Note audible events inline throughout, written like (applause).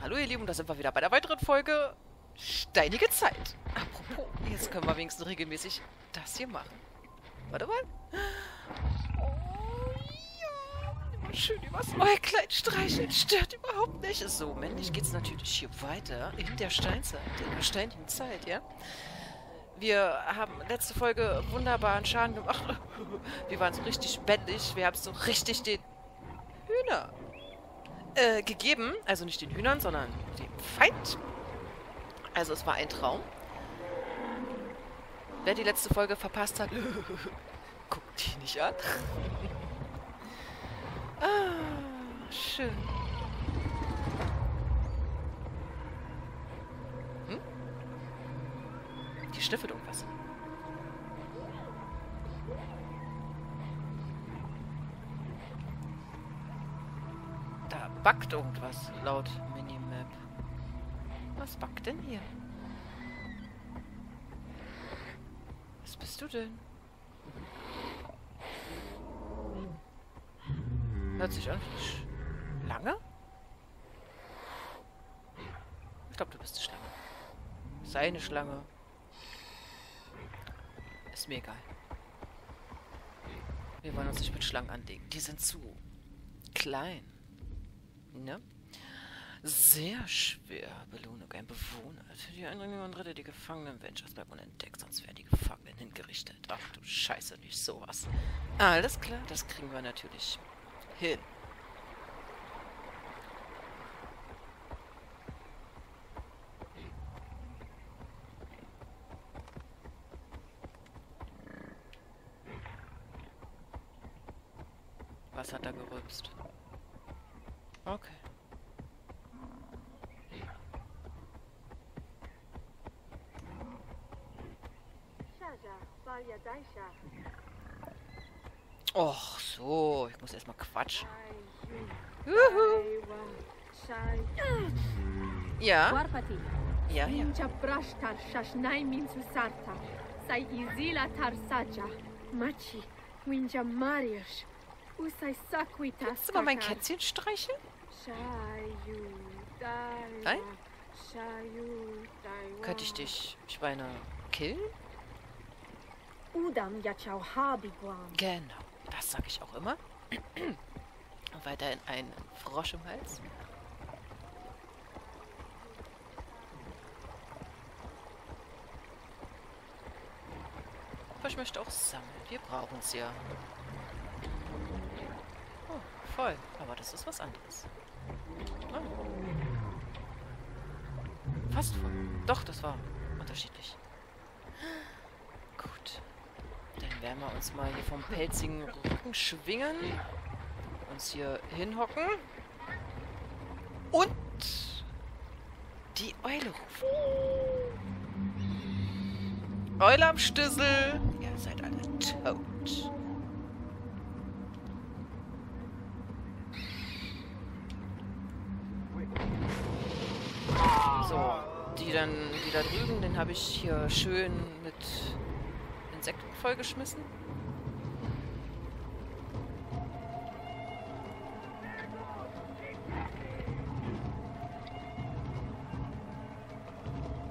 Hallo ihr Lieben, da sind wir wieder bei der weiteren Folge Steinige Zeit. Apropos, jetzt können wir wenigstens regelmäßig das hier machen. Warte mal. Oh ja, immer schön übers Äuglein streicheln, stört überhaupt nicht. So, männlich geht's natürlich hier weiter in der Steinzeit, in der steinigen Zeit, ja. Wir haben letzte Folge wunderbaren Schaden gemacht. Wir waren so richtig bändig. Wir haben so richtig den Hühner äh, gegeben. Also nicht den Hühnern, sondern dem Feind. Also es war ein Traum. Wer die letzte Folge verpasst hat, (laughs) guckt die nicht an. (laughs) ah, schön. Hm? Die schnüffelt irgendwas. Backt irgendwas, laut Minimap. Was backt denn hier? Was bist du denn? Hört sich an Schlange? Ich glaube, du bist eine Schlange. Seine Schlange. Ist mir egal. Wir wollen uns nicht mit Schlangen anlegen. Die sind zu klein. Ne? Sehr schwer. Belohnung. Ein Bewohner. Für die Eindringlinge und Ritter, die Gefangenen Ventures bleiben unentdeckt, sonst werden die Gefangenen hingerichtet. Ach du Scheiße, nicht sowas. Alles klar, das kriegen wir natürlich hin. Was hat er gerülpst? Okay. Och, so. Ich muss erstmal quatschen. Juhu. Ja? Ja, ja. Sai izila tar saja. Machi. Winja mariash. Usai sakwita. Kannst du mal mein Kätzchen streicheln? Nein? Könnte ich dich, ich meine, killen? Udam. Genau. Das sage ich auch immer. Und weiterhin ein Frosch im Hals. Aber ich möchte auch sammeln. Wir brauchen es ja. Oh, voll. Aber das ist was anderes. Fast voll. Doch, das war unterschiedlich. Gut. Dann werden wir uns mal hier vom pelzigen Rücken schwingen. Uns hier hinhocken. Und die Eule rufen. Eule am Stüssel. Ihr seid alle tot. So, die dann, die da drüben, den habe ich hier schön mit Insekten vollgeschmissen.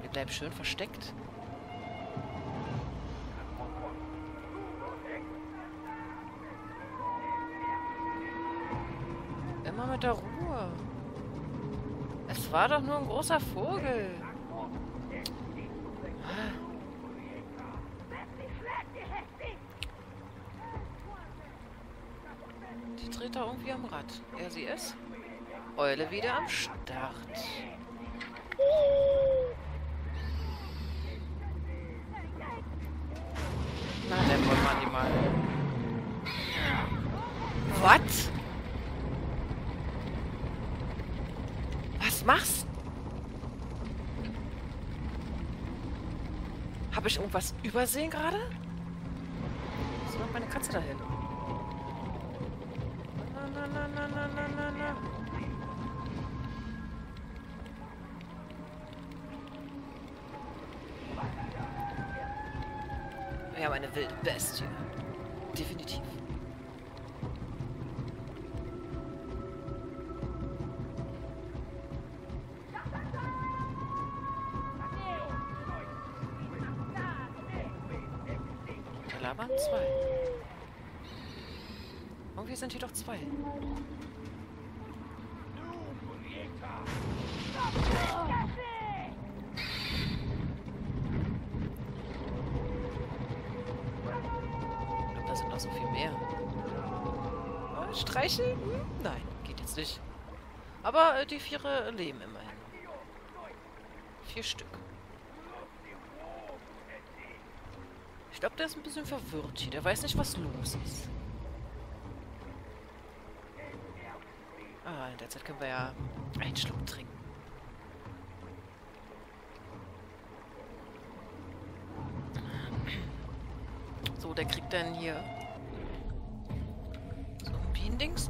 Wir bleiben schön versteckt. Immer mit der Ruhe. Es war doch nur ein großer Vogel. Die dreht da irgendwie am Rad. Er, sie ist. Eule wieder am Start. Na, dann wollen wir die mal. Was? Was machst Habe ich irgendwas übersehen gerade? Was macht meine Katze dahin? na, na, na, na, na, na. Wir haben eine wilde Bestie. Definitiv. Da labern zwei. Irgendwie sind hier doch zwei. Da sind noch so viel mehr. Oh, streicheln? Hm? Nein, geht jetzt nicht. Aber äh, die Viere leben immerhin. Vier Stück. Ich glaube, der ist ein bisschen verwirrt hier. Der weiß nicht, was los ist. Ah, in können wir ja einen Schluck trinken. So, der kriegt dann hier so ein Bienendings.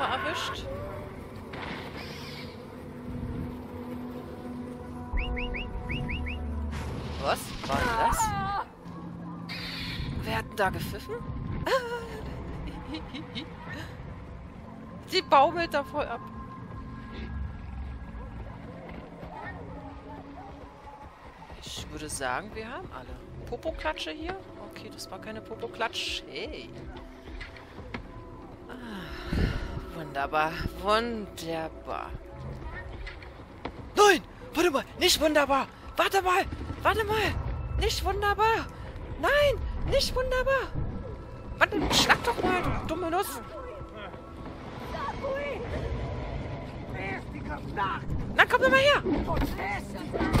Wir erwischt. Was war denn das? Wer hat denn da gepfiffen? (laughs) Sie baumelt da voll ab. Ich würde sagen, wir haben alle. Popoklatsche hier? Okay, das war keine Popoklatsch. Hey. Ah, wunderbar. Wunderbar. Nein! Warte mal! Nicht wunderbar! Warte mal! Warte mal! Nicht wunderbar! Nein! Nicht wunderbar! Warte, schlag doch mal, du dumme Nuss! Na, komm doch mal her!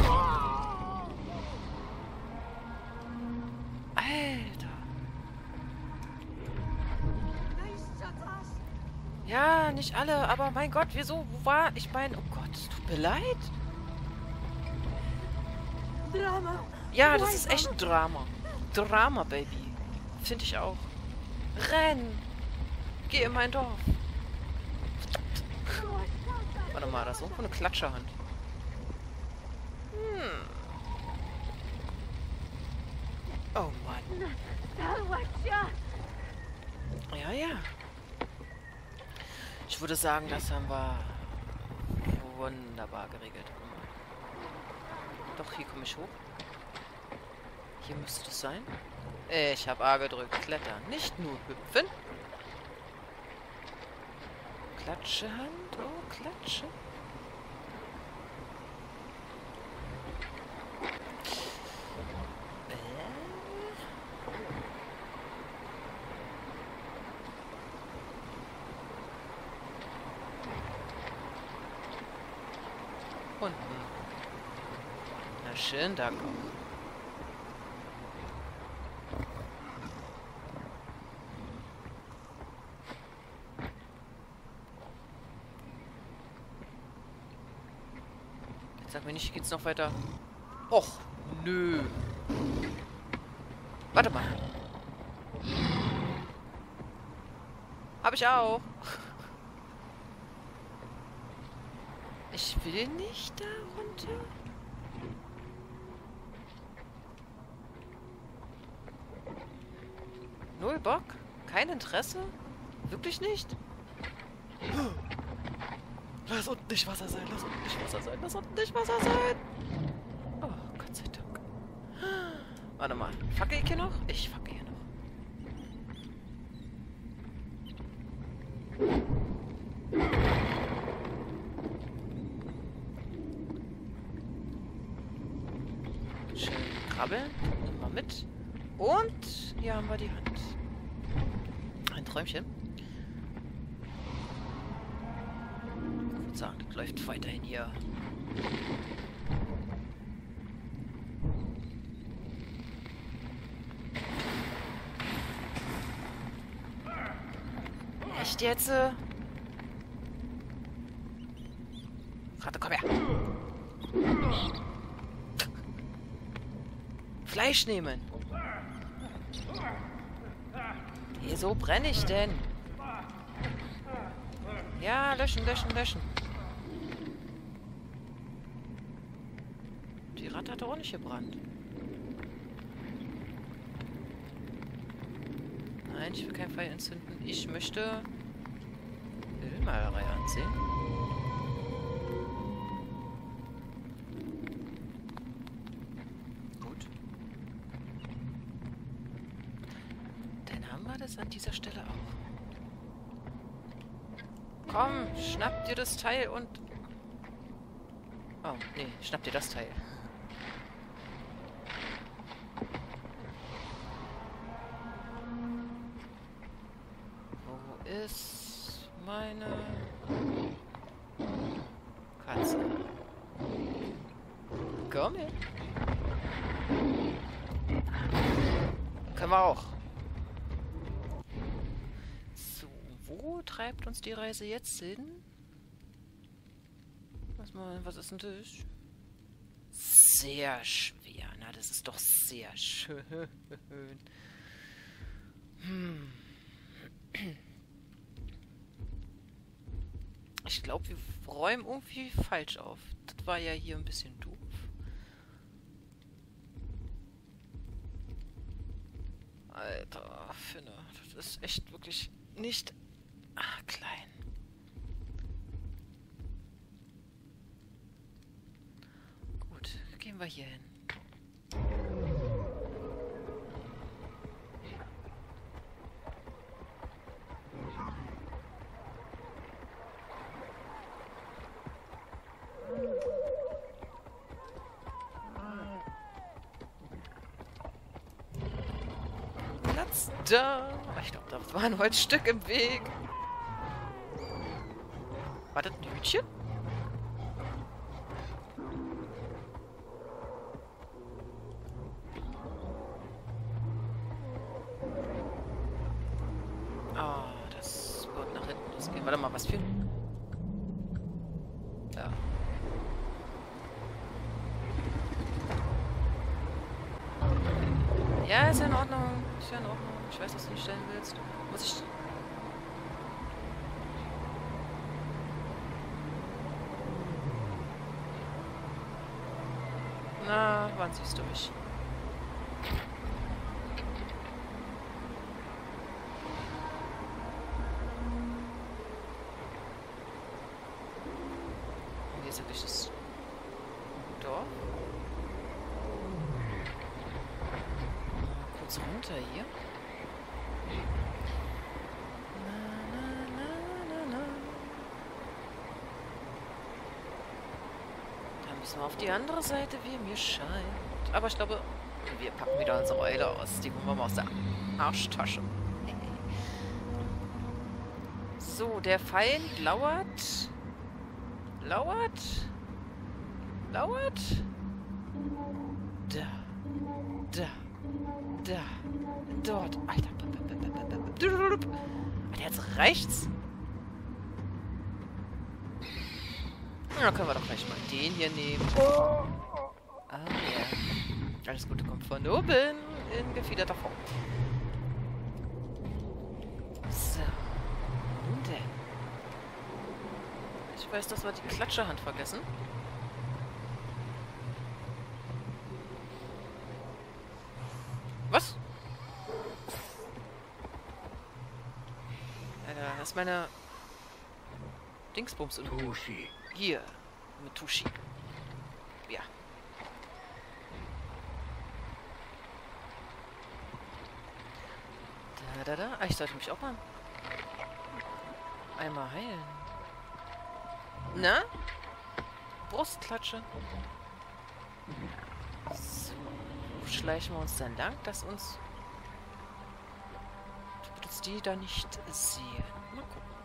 Ja, nicht alle, aber mein Gott, wieso? Wo war... Ich meine, oh Gott, es tut mir leid. Drama. Ja, das ist echt ein Drama. Drama, Baby. Finde ich auch. Renn! Geh in mein Dorf. Warte mal, das ist irgendwo eine Klatscherhand. Hm. Oh Mann. Ja, ja. Ich würde sagen, das haben wir wunderbar geregelt. Doch, hier komme ich hoch. Hier müsste das sein. Ich habe A gedrückt. Klettern. Nicht nur hüpfen. Klatsche Hand. Oh, Klatsche. Äh. Unten. Na schön, Dank auch. Jetzt sag mir nicht, geht's noch weiter. Och, nö. Warte mal. Hab ich auch. Ich will nicht da runter. Null Bock? Kein Interesse? Wirklich nicht? Lass unten nicht Wasser sein, lass unten nicht Wasser sein, lass unten nicht Wasser sein. Oh, Gott sei Dank. Warte mal, fackel ich hier noch? Ich fackel hier noch. Schön krabbeln, nimm mal mit. Und hier haben wir die Hand. Ein Träumchen. Ich würde sagen, das läuft weiterhin hier. Echt jetzt? äh? Ratte, komm her. Fleisch nehmen. Wieso brenne ich denn? Ja, löschen, löschen, löschen. Die Ratte hat auch nicht gebrannt. Nein, ich will kein Feuer entzünden. Ich möchte Ölmalerei ansehen. Das Teil und... Oh, nee, schnapp dir das Teil. Wo ist meine Katze? Komm her. Können wir auch. So, wo treibt uns die Reise jetzt hin? Was, mal, was ist denn das? Sehr schwer. Na, das ist doch sehr schön. Hm. Ich glaube, wir räumen irgendwie falsch auf. Das war ja hier ein bisschen doof. Alter, Finne, das ist echt wirklich nicht ah, klein. Gut, gehen wir hier hin. Platz da. Ich glaube, da war ein Holzstück im Weg. War das ein Hütchen? Ja. Ja, ist ja in Ordnung. Ist ja in Ordnung. Ich weiß, was du nicht stellen willst. Muss ich... Na, wann siehst du mich? Hier ist wirklich das Dorf. Kurz runter hier. Na, na, na, na, na. Da müssen wir auf die andere Seite, wie mir scheint. Aber ich glaube, wir packen wieder unsere Eule aus. Die holen wir mal aus der Arschtasche. (laughs) So, der Feind lauert. Lauert. Lauert. Da. Da. Da. Dort. Alter. Hat er jetzt rechts? Na, können wir doch gleich mal den hier nehmen. Ah, ja. Alles Gute kommt von oben in gefiederter Form. So. Nun denn. Ich weiß, dass wir die Klatscherhand vergessen. Was? Alter, das ist meine Dingsbums und Tushi. Hier mit Tushi. Ja. Da, da, da. Ah, ich sollte mich auch mal einmal heilen. Na? Brustklatsche. So. Schleichen wir uns dann lang, dass uns dass die da nicht sehen. Mal gucken.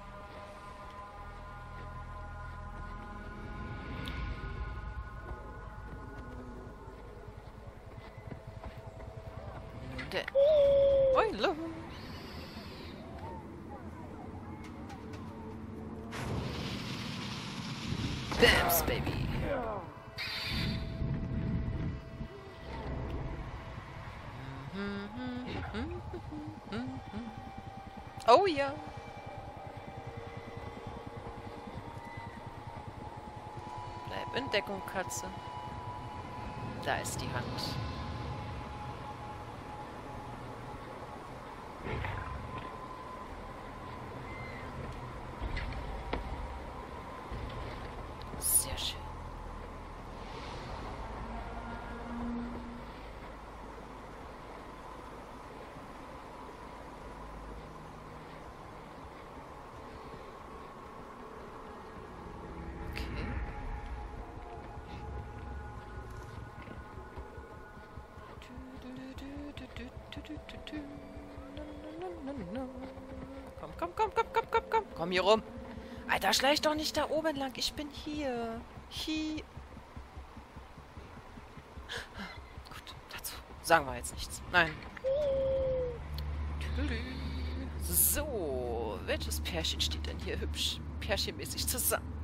Oh ja. Bleib in Deckung, Katze. Da ist die Hand. Sehr schön. Okay. Komm, komm, komm, komm, komm, komm, komm. Komm hier rum. Alter, schleich doch nicht da oben lang. Ich bin hier. Hier. Gut, dazu sagen wir jetzt nichts. Nein. So, welches Pärchen steht denn hier hübsch pärchenmäßig zusammen?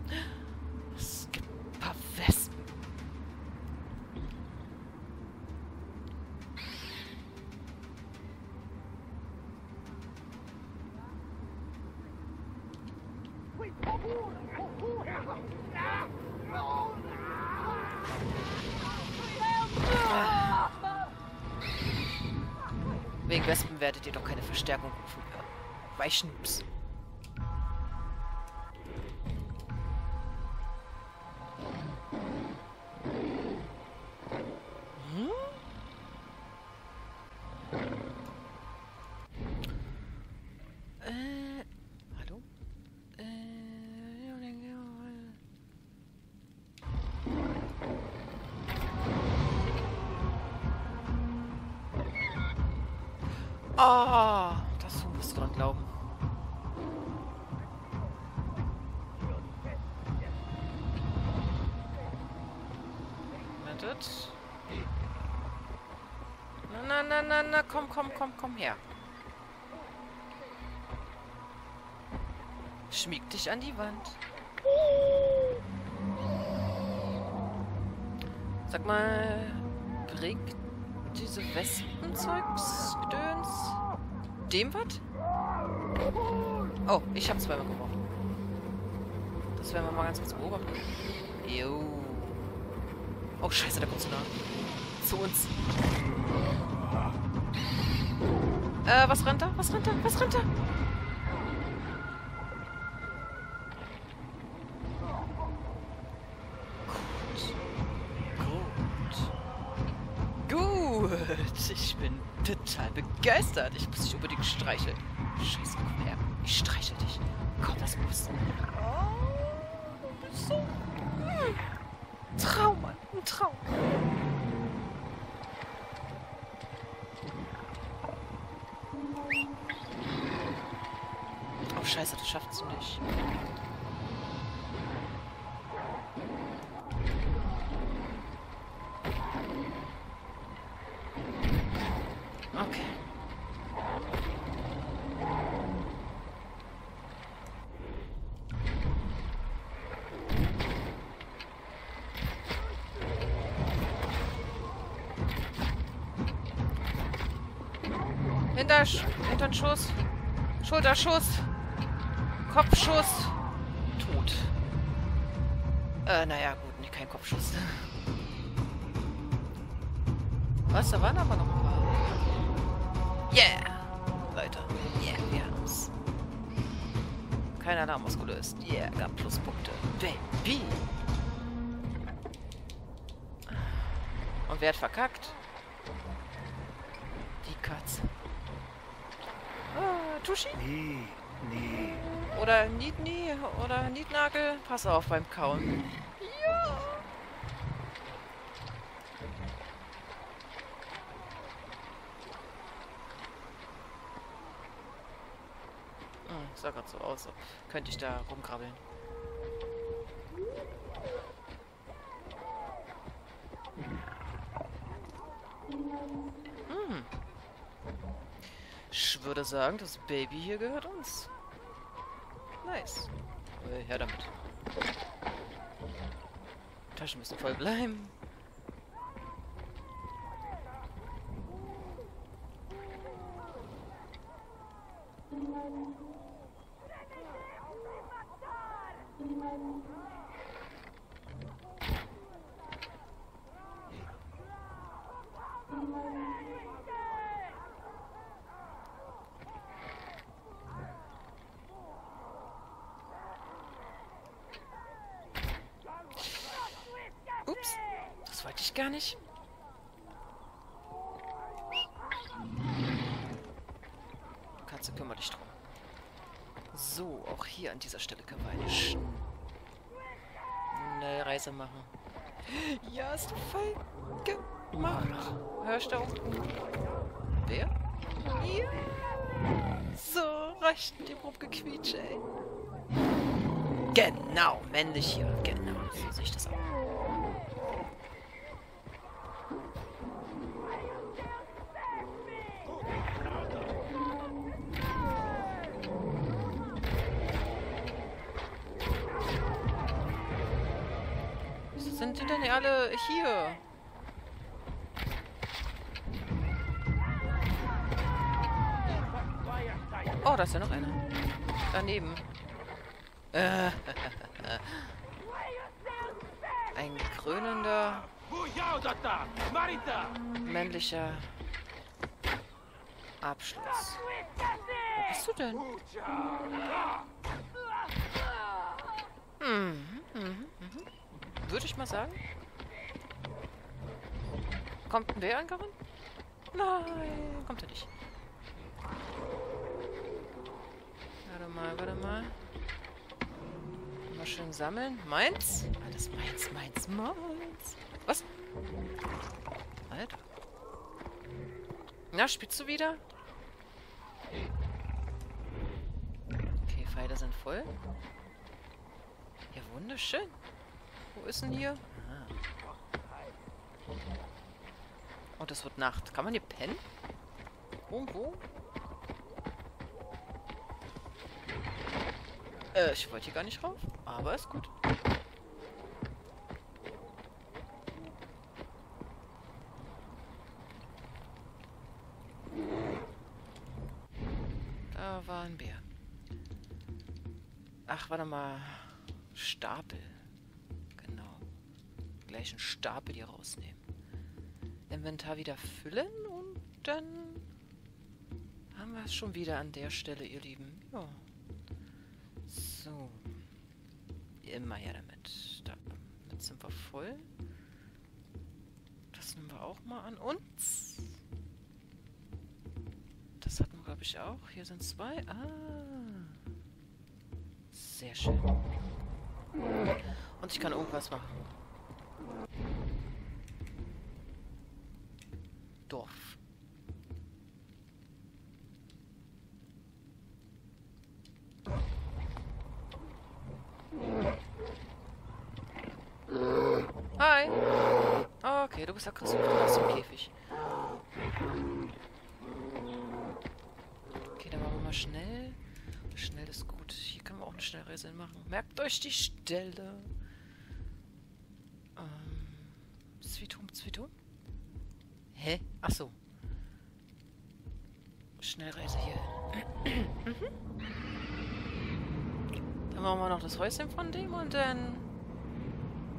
Ah, das musst du dran glauben. Wartet. Na, na, na, na, na, komm, komm, komm, komm her. Schmieg dich an die Wand. Sag mal, bringt diese Wespenzeugs Gedöns dem was? Oh, ich habe zweimal geworfen. Das werden wir mal ganz kurz beobachten. Jo. Oh, scheiße, da kommt zu nah. Zu uns. Äh, was rennt da? Was rennt da? Was rennt da? Total begeistert. Ich muss dich unbedingt streicheln. Scheiße, komm her. Ich streichel dich. Komm, das muss. Oh, du bist so... Mm. Traum, Mann. Ein Traum. Oh, scheiße, das schafft du nicht. Okay. Hinter, hinter den Schuss. Schulterschuss. Kopfschuss. Tot. Äh, naja, gut, nicht kein Kopfschuss. Was, da waren aber noch ein paar. Yeah! Leute, yeah, wir haben's. Kein Alarm ausgelöst. Yeah, gab Pluspunkte. Baby! Und wer hat verkackt? Die Katze. Ah, Tuschi? Nie, nie. Oder Niedni oder Niednagel. Pass auf beim Kauen. Ja. Hm, sah grad so aus, könnte ich da rumkrabbeln. Hm. Ich würde sagen, das Baby hier gehört uns. Nice. Äh, her damit. Taschen müssen voll bleiben. Ups, das wollte ich gar nicht. Katze, kümmere dich drum. So, auch hier an dieser Stelle können wir eine Schnellreise machen. Ja, hast du voll gemacht. Hörst du auch? Wer? Ja. So, reicht mit dem Rumgequietsche, ey. Genau, männlich hier. Genau, so sehe ich das auch. Alle hier? Oh, da ist ja noch einer. Daneben. (laughs) Ein krönender, männlicher Abschluss. Wo bist du denn? Mhm, mhm, mhm. Würde ich mal sagen. Kommt ein Bär angerannt? Nein, kommt er nicht. Warte mal, warte mal. Mal schön sammeln. Meins? Alles meins, meins, meins. Was? Alter. Na, spielst du wieder? Okay, Pfeile sind voll. Ja, wunderschön. Wo ist denn hier? Ah. Oh, das wird Nacht. Kann man hier pennen? Irgendwo? Äh, ich wollte hier gar nicht rauf. Aber ist gut. Da war ein Bär. Ach, warte mal. Stapel. Genau. Gleich einen Stapel hier rausnehmen. Inventar wieder füllen und dann haben wir es schon wieder an der Stelle, ihr Lieben. Ja. So. Immer her damit. Damit sind wir voll. Das nehmen wir auch mal an uns. Das hatten wir, glaube ich, auch. Hier sind zwei. Ah. Sehr schön. Und ich kann irgendwas machen. Dorf. Hi. Okay, du bist aggressiv. Du hast im Käfig. Okay, dann machen wir mal schnell. Schnell ist gut. Hier können wir auch eine Schnellreise machen. Merkt euch die Stelle. Ähm, Zwitum, Zwitum? Hä? Ach so. Schnellreise hier. Mhm. Dann machen wir noch das Häuschen von dem und dann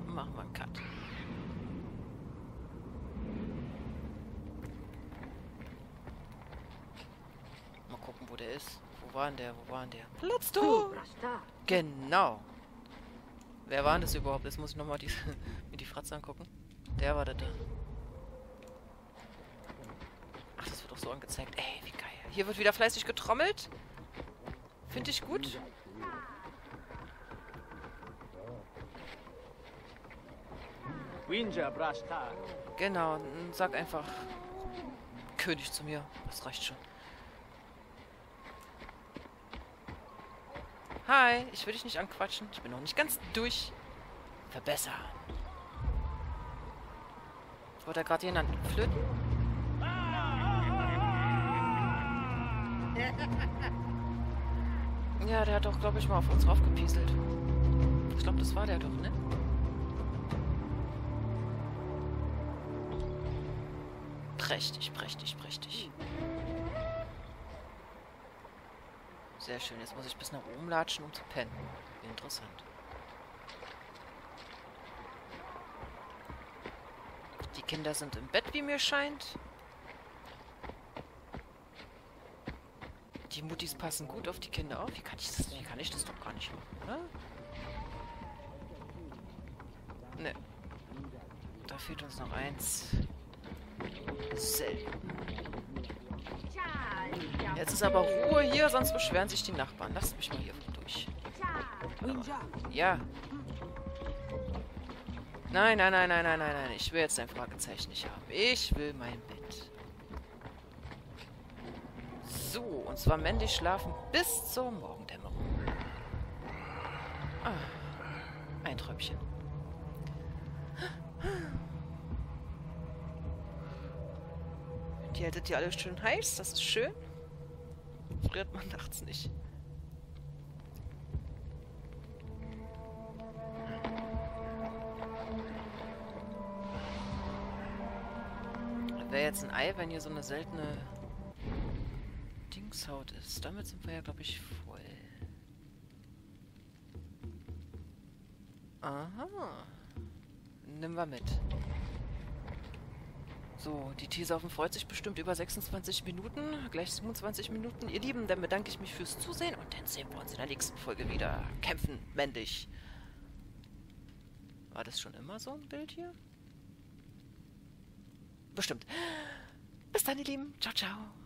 machen wir einen Cut. Mal gucken, wo der ist. Wo war denn der? Wo war denn der? Platz du! Genau. Wer war denn das überhaupt? Jetzt muss ich nochmal die, (laughs) mir die Fratze angucken. Der war da. da. Ach, das wird doch so angezeigt. Ey, wie geil. Hier wird wieder fleißig getrommelt. Finde ich gut. Genau, sag einfach König zu mir. Das reicht schon. Hi, ich will dich nicht anquatschen. Ich bin noch nicht ganz durch. Verbessern. Wurde er gerade jemand flöten? Ja, der hat doch, glaube ich, mal auf uns raufgepieselt. Ich glaube, das war der doch, ne? Prächtig, prächtig, prächtig. Sehr schön. Jetzt muss ich bis nach oben latschen, um zu pennen. Interessant. Die Kinder sind im Bett, wie mir scheint. Die Muttis passen gut auf die Kinder auf. Wie kann ich das, wie kann ich das doch gar nicht machen, oder? Ne. Da fehlt uns noch eins. Selten. Jetzt ist aber Ruhe hier, sonst beschweren sich die Nachbarn. Lasst mich mal hier durch. Ja. Nein, nein, nein, nein, nein, nein, nein. Ich will jetzt ein Fragezeichen nicht haben. Ich will mein Bett. So, und zwar männlich schlafen bis zur Morgendämmerung. Ah, ein Träumchen. Die haltet ihr alle schön heiß, das ist schön. Friert man nachts nicht. Wäre jetzt ein Ei, wenn hier so eine seltene Dingshaut ist. Damit sind wir ja, glaube ich, voll. Aha. Nimm wir mit. So, die Teesaufen freut sich bestimmt über 26 Minuten, gleich 27 Minuten. Ihr Lieben, dann bedanke ich mich fürs Zusehen und dann sehen wir uns in der nächsten Folge wieder. Kämpfen, männlich. War das schon immer so ein Bild hier? Bestimmt. Bis dann, ihr Lieben. Ciao, ciao.